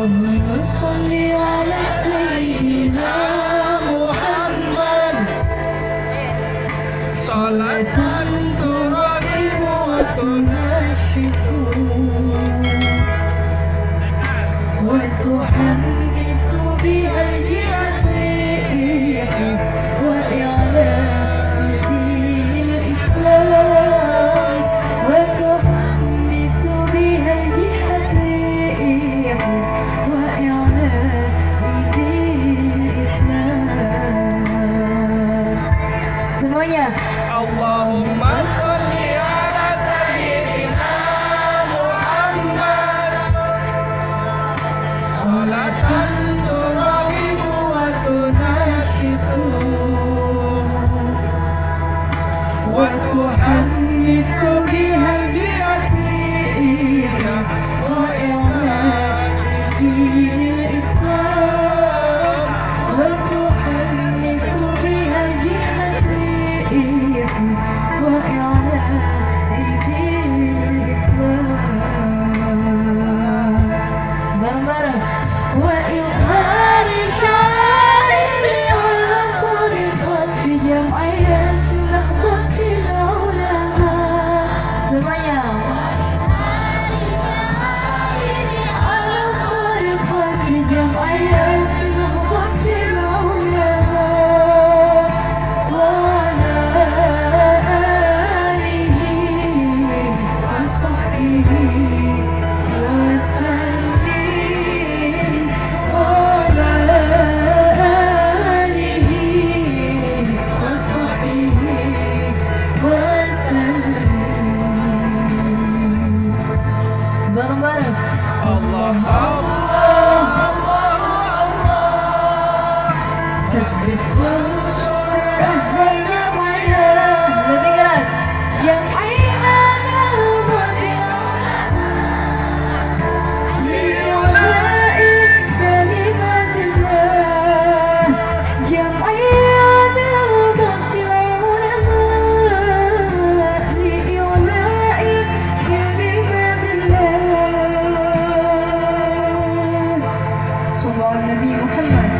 اللهم صل على سيدنا محمد. صلاة ترغب وتنشد وتحمس بها الجهاد 好。Rasulullah Nabi Muhammad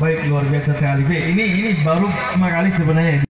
Baik luar biasa sekali. Ini ini baru pertama kali sebenarnya